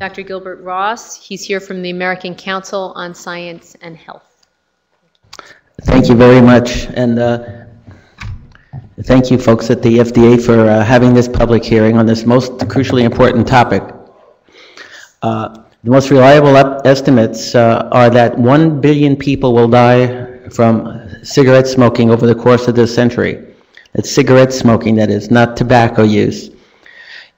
Dr. Gilbert Ross. He's here from the American Council on Science and Health. Thank you very much, and uh, thank you, folks at the FDA, for uh, having this public hearing on this most crucially important topic. Uh, The most reliable estimates uh, are that 1 billion people will die from cigarette smoking over the course of this century. It's cigarette smoking, that is, not tobacco use.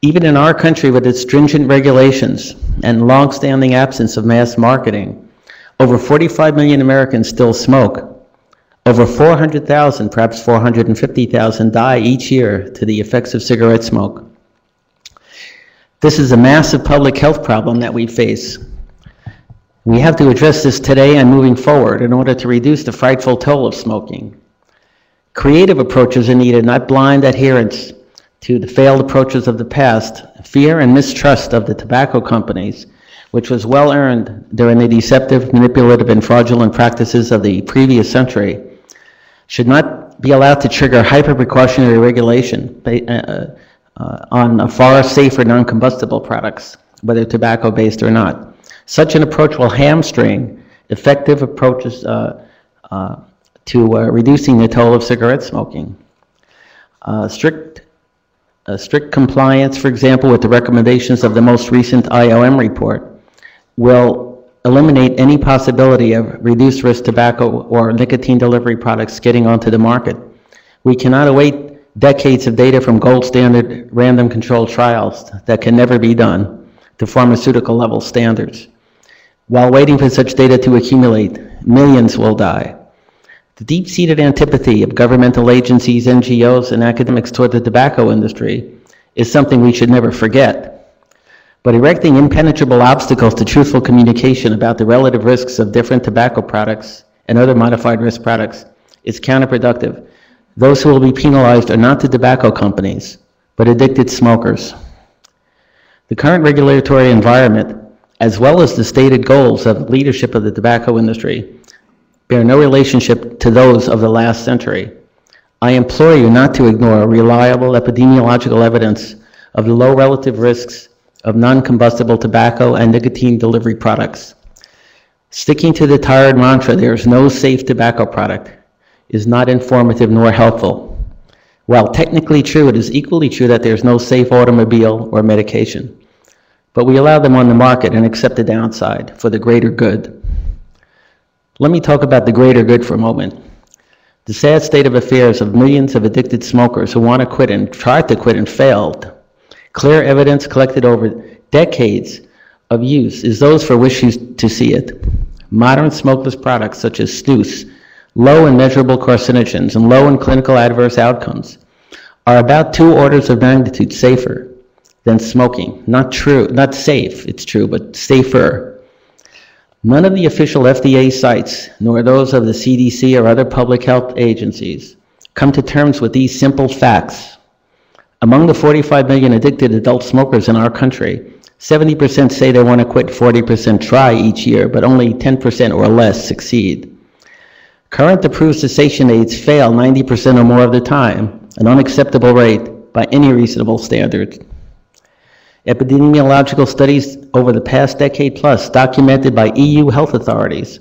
Even in our country, with its stringent regulations and long-standing absence of mass marketing, over 45 million Americans still smoke. Over 400,000, perhaps 450,000, die each year to the effects of cigarette smoke. This is a massive public health problem that we face. We have to address this today and moving forward in order to reduce the frightful toll of smoking. Creative approaches are needed, not blind adherence to the failed approaches of the past, fear and mistrust of the tobacco companies, which was well earned during the deceptive, manipulative, and fraudulent practices of the previous century, should not be allowed to trigger hyper-precautionary regulation ba- uh, uh, on far safer non-combustible products, whether tobacco-based or not. Such an approach will hamstring effective approaches uh, uh, to uh, reducing the toll of cigarette smoking. Uh, Strict uh, strict compliance, for example, with the recommendations of the most recent IOM report, will eliminate any possibility of reduced risk tobacco or nicotine delivery products getting onto the market. We cannot await decades of data from gold standard random controlled trials that can never be done to pharmaceutical level standards. While waiting for such data to accumulate, millions will die. The deep-seated antipathy of governmental agencies, NGOs, and academics toward the tobacco industry is something we should never forget. But erecting impenetrable obstacles to truthful communication about the relative risks of different tobacco products and other modified risk products is counterproductive. Those who will be penalized are not the tobacco companies, but addicted smokers. The current regulatory environment, as well as the stated goals of the leadership of the tobacco industry, bear no relationship to those of the last century. I implore you not to ignore reliable epidemiological evidence of the low relative risks of non-combustible tobacco and nicotine delivery products. Sticking to the tired mantra, there is no safe tobacco product, is not informative nor helpful. While technically true, it is equally true that there's no safe automobile or medication. But we allow them on the market and accept the downside for the greater good. Let me talk about the greater good for a moment. The sad state of affairs of millions of addicted smokers who want to quit and tried to quit and failed. Clear evidence collected over decades of use is those for which you to see it. Modern smokeless products such as snus, low in measurable carcinogens and low in clinical adverse outcomes, are about two orders of magnitude safer than smoking. Not true, not safe, it's true, but safer. None of the official FDA sites, nor those of the CDC or other public health agencies, come to terms with these simple facts. Among the 45 million addicted adult smokers in our country, 70% say they want to quit, 40% try each year, but only 10% or less succeed. Current approved cessation aids fail 90% or more of the time, an unacceptable rate by any reasonable standard. Epidemiological studies over the past decade plus, documented by EU health authorities,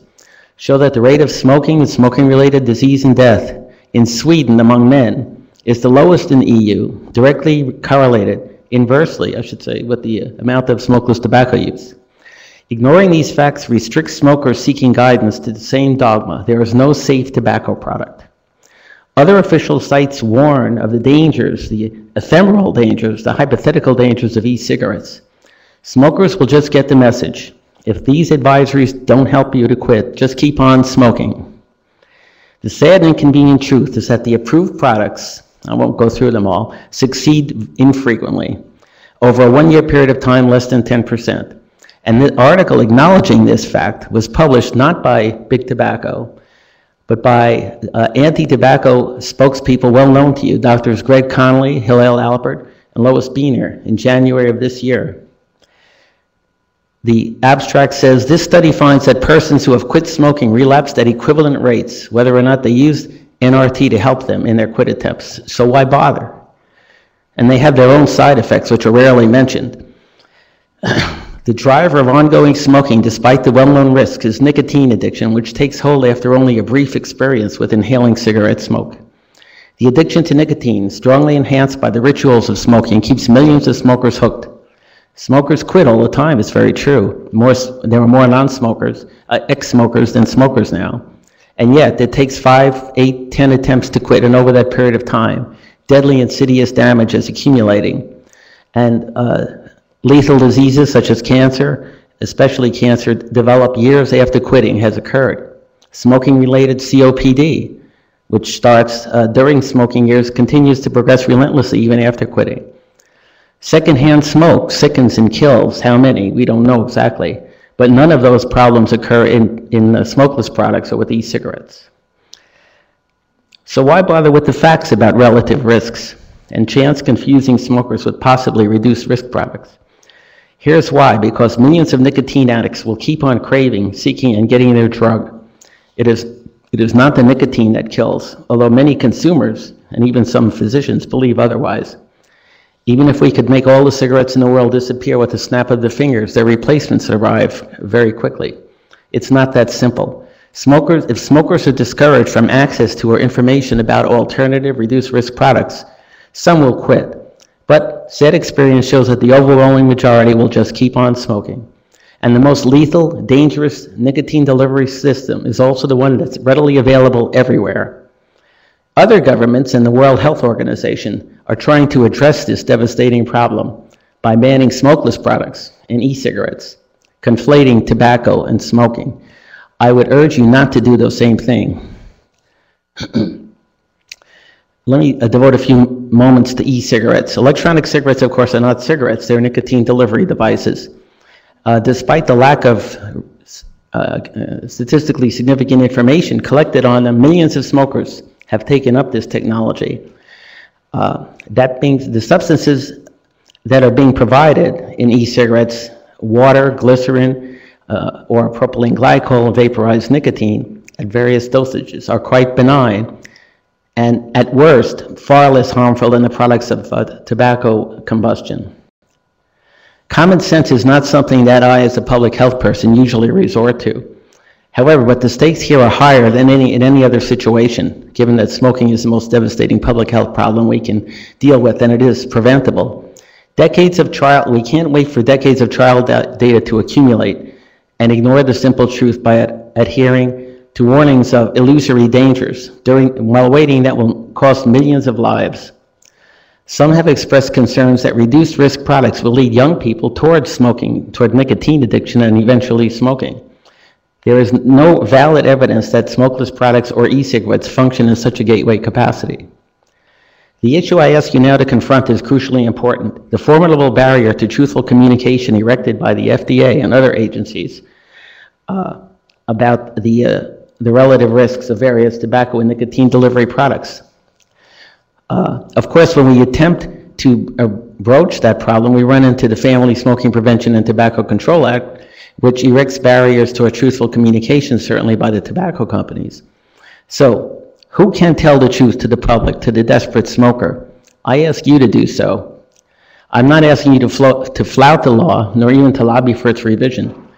show that the rate of smoking and smoking-related disease and death in Sweden among men is the lowest in the EU, directly correlated, inversely, I should say, with the amount of smokeless tobacco use. Ignoring these facts restricts smokers seeking guidance to the same dogma. There is no safe tobacco product. Other official sites warn of the dangers, the ephemeral dangers, the hypothetical dangers of e-cigarettes. Smokers will just get the message. If these advisories don't help you to quit, just keep on smoking. The sad and inconvenient truth is that the approved products, I won't go through them all, succeed infrequently. Over a one-year period of time, less than 10%. And the article acknowledging this fact was published not by Big Tobacco, but by uh, anti-tobacco spokespeople well known to you, Doctors Greg Connolly, Hillel Alpert, and Lois Biener in January of this year. The abstract says, this study finds that persons who have quit smoking relapsed at equivalent rates, whether or not they used NRT to help them in their quit attempts. So why bother? And they have their own side effects, which are rarely mentioned. The driver of ongoing smoking, despite the well-known risks, is nicotine addiction, which takes hold after only a brief experience with inhaling cigarette smoke. The addiction to nicotine, strongly enhanced by the rituals of smoking, keeps millions of smokers hooked. Smokers quit all the time, it's very true. More, there are more non-smokers, uh, ex-smokers than smokers now. And yet, it takes five, eight, ten attempts to quit, and over that period of time, deadly insidious damage is accumulating. And uh, lethal diseases such as cancer, especially cancer, developed years after quitting has occurred. Smoking-related COPD, which starts uh, during smoking years, continues to progress relentlessly even after quitting. Secondhand smoke sickens and kills. How many? We don't know exactly. But none of those problems occur in, in smokeless products or with e-cigarettes. So why bother with the facts about relative risks and chance confusing smokers with possibly reduced risk products? Here's why, because millions of nicotine addicts will keep on craving, seeking, and getting their drug. It is, it is not the nicotine that kills, although many consumers and even some physicians believe otherwise. Even if we could make all the cigarettes in the world disappear with a snap of the fingers, their replacements arrive very quickly. It's not that simple. Smokers, if smokers are discouraged from access to or information about alternative reduced risk products, some will quit. But said experience shows that the overwhelming majority will just keep on smoking. And the most lethal, dangerous nicotine delivery system is also the one that's readily available everywhere. Other governments and the World Health Organization are trying to address this devastating problem by banning smokeless products and e-cigarettes, conflating tobacco and smoking. I would urge you not to do the same thing. Let me uh, devote a few moments to e-cigarettes. Electronic cigarettes, of course, are not cigarettes, they're nicotine delivery devices. Uh, Despite the lack of uh, uh, statistically significant information collected on them, millions of smokers have taken up this technology. Uh, That means the substances that are being provided in e-cigarettes, water, glycerin, uh, or propylene glycol, vaporized nicotine at various dosages are quite benign and at worst, far less harmful than the products of uh, tobacco combustion. Common sense is not something that I, as a public health person, usually resort to. However, but the stakes here are higher than any, in any other situation, given that smoking is the most devastating public health problem we can deal with, and it is preventable. Decades of trial, we can't wait for decades of trial da- data to accumulate and ignore the simple truth by ad- adhering to warnings of illusory dangers during, while waiting that will cost millions of lives. Some have expressed concerns that reduced risk products will lead young people toward smoking, toward nicotine addiction, and eventually smoking. There is no valid evidence that smokeless products or e-cigarettes function in such a gateway capacity. The issue I ask you now to confront is crucially important. The formidable barrier to truthful communication erected by the FDA and other agencies uh, about the, uh, the relative risks of various tobacco and nicotine delivery products. Uh, Of course, when we attempt to broach that problem, we run into the Family Smoking Prevention and Tobacco Control Act, which erects barriers to a truthful communication, certainly by the tobacco companies. So, who can tell the truth to the public, to the desperate smoker? I ask you to do so. I'm not asking you to to flout the law, nor even to lobby for its revision.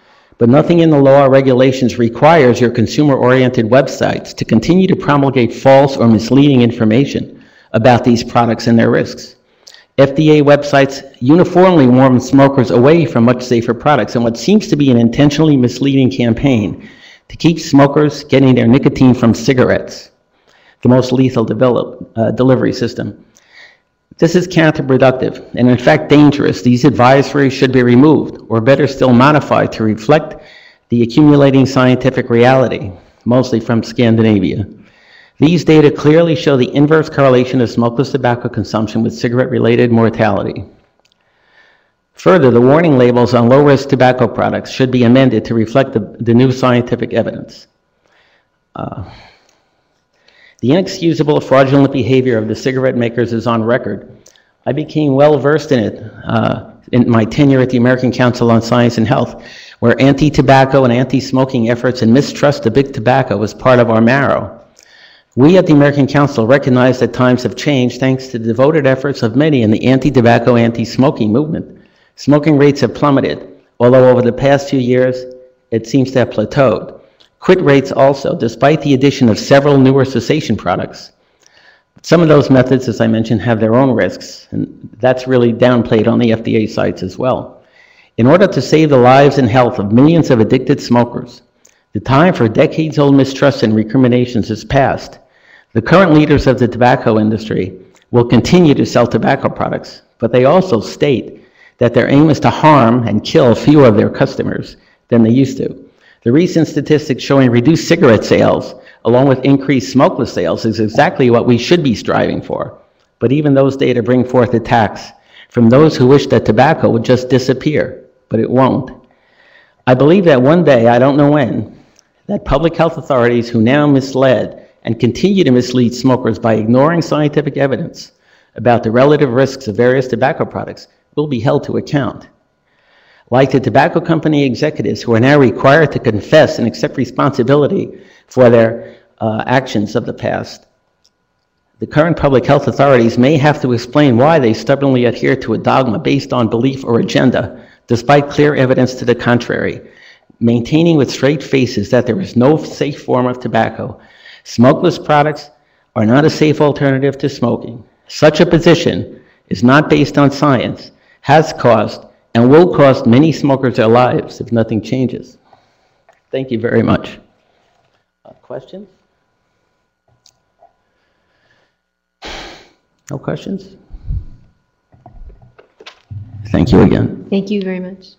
But nothing in the law or regulations requires your consumer-oriented websites to continue to promulgate false or misleading information about these products and their risks. FDA websites uniformly warn smokers away from much safer products and what seems to be an intentionally misleading campaign to keep smokers getting their nicotine from cigarettes, the most lethal develop, uh, delivery system. This is counterproductive and in fact dangerous. These advisories should be removed, or better still modified to reflect the accumulating scientific reality, mostly from Scandinavia. These data clearly show the inverse correlation of smokeless tobacco consumption with cigarette-related mortality. Further, the warning labels on low-risk tobacco products should be amended to reflect the, the new scientific evidence. Uh, The inexcusable fraudulent behavior of the cigarette makers is on record. I became well versed in it uh, in my tenure at the American Council on Science and Health, where anti-tobacco and anti-smoking efforts and mistrust of big tobacco was part of our marrow. We at the American Council recognize that times have changed thanks to the devoted efforts of many in the anti-tobacco, anti-smoking movement. Smoking rates have plummeted. although over the past few years, it seems to have plateaued. Quit rates also, despite the addition of several newer cessation products. Some of those methods, as I mentioned, have their own risks, and that's really downplayed on the FDA sites as well. In order to save the lives and health of millions of addicted smokers, the time for decades-old mistrust and recriminations is past. The current leaders of the tobacco industry will continue to sell tobacco products, but they also state that their aim is to harm and kill fewer of their customers than they used to. The recent statistics showing reduced cigarette sales, along with increased smokeless sales, is exactly what we should be striving for. But even those data bring forth attacks from those who wish that tobacco would just disappear, but it won't. I believe that one day, I don't know when, that public health authorities who now misled and continue to mislead smokers by ignoring scientific evidence about the relative risks of various tobacco products will be held to account. Like the tobacco company executives who are now required to confess and accept responsibility for their uh, actions of the past, the current public health authorities may have to explain why they stubbornly adhere to a dogma based on belief or agenda, despite clear evidence to the contrary, maintaining with straight faces that there is no safe form of tobacco. Smokeless products are not a safe alternative to smoking. Such a position is not based on science, has caused, and will cost many smokers their lives if nothing changes. Thank you very much. Uh, Questions? No questions? Thank you again. Thank you very much.